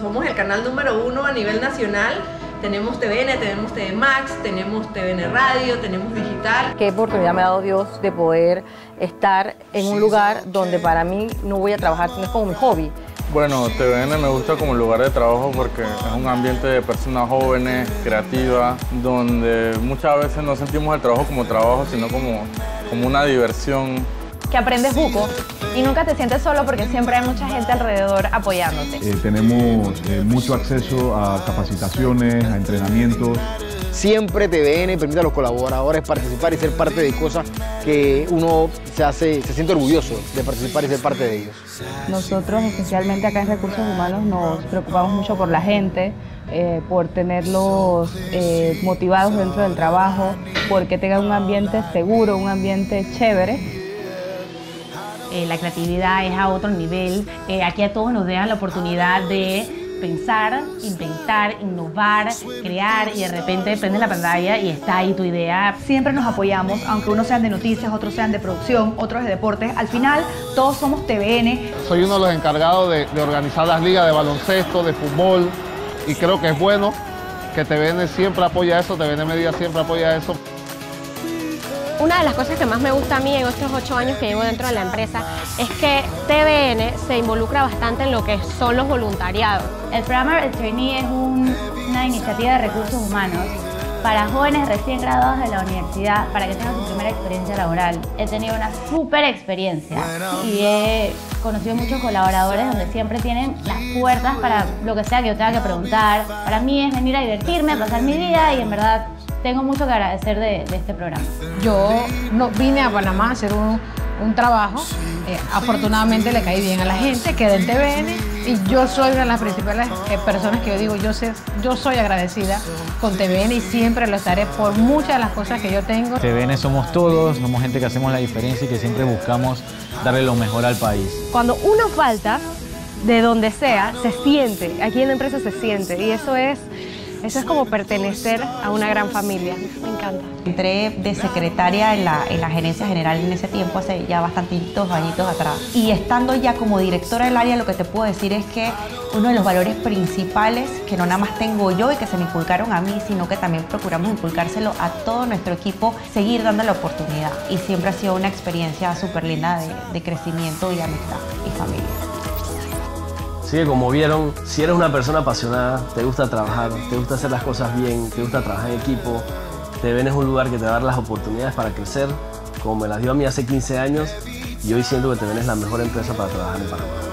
Somos el canal número uno a nivel nacional. Tenemos TVN, tenemos TV Max, tenemos TVN Radio, tenemos digital. Qué oportunidad me ha dado Dios de poder estar en un lugar donde para mí no voy a trabajar, sino es como mi hobby. Bueno, TVN me gusta como lugar de trabajo porque es un ambiente de personas jóvenes, creativas, donde muchas veces no sentimos el trabajo como trabajo, sino como, como una diversión. Que aprendes buco y nunca te sientes solo porque siempre hay mucha gente alrededor apoyándote. Eh, tenemos eh, mucho acceso a capacitaciones, a entrenamientos. Siempre TVN permite a los colaboradores participar y ser parte de cosas que uno se, hace, se siente orgulloso de participar y ser parte de ellos. Nosotros, especialmente acá en Recursos Humanos, nos preocupamos mucho por la gente, eh, por tenerlos motivados dentro del trabajo, porque tengan un ambiente seguro, un ambiente chévere eh, la creatividad es a otro nivel. Eh, aquí a todos nos dan la oportunidad de pensar, inventar, innovar, crear y de repente prendes la pantalla y está ahí tu idea. Siempre nos apoyamos, aunque unos sean de noticias, otros sean de producción, otros de deportes. Al final, todos somos TVN. Soy uno de los encargados de, de organizar las ligas de baloncesto, de fútbol y creo que es bueno que TVN siempre apoya eso, TVN Media siempre apoya eso. Una de las cosas que más me gusta a mí en estos ocho años que llevo dentro de la empresa es que TVN se involucra bastante en lo que son los voluntariados. El programa El Trainee es una iniciativa de recursos humanos para jóvenes recién graduados de la universidad para que tengan su primera experiencia laboral. He tenido una súper experiencia y he conocido muchos colaboradores donde siempre tienen las puertas para lo que sea que yo tenga que preguntar. Para mí es venir a divertirme, a pasar mi vida y en verdad tengo mucho que agradecer de, este programa. Yo no, vine a Panamá a hacer un, trabajo. Eh, afortunadamente le caí bien a la gente, quedé en TVN y yo soy una de las principales eh, personas que yo digo, yo, sé, yo soy agradecida con TVN y siempre lo estaré por muchas de las cosas que yo tengo. TVN somos todos, somos gente que hacemos la diferencia y que siempre buscamos darle lo mejor al país. Cuando uno falta, de donde sea, se siente, aquí en la empresa se siente y eso es eso es como pertenecer a una gran familia. Me encanta. Entré de secretaria en la, en la gerencia general en ese tiempo, hace ya bastantitos añitos atrás. Y estando ya como directora del área, lo que te puedo decir es que uno de los valores principales que no nada más tengo yo y que se me inculcaron a mí, sino que también procuramos inculcárselo a todo nuestro equipo, seguir dando la oportunidad. Y siempre ha sido una experiencia súper linda de, de crecimiento y amistad y familia. Así que como vieron, si eres una persona apasionada, te gusta trabajar, te gusta hacer las cosas bien, te gusta trabajar en equipo, te ven es un lugar que te da las oportunidades para crecer, como me las dio a mí hace 15 años, y hoy siento que te ven es la mejor empresa para trabajar en Panamá.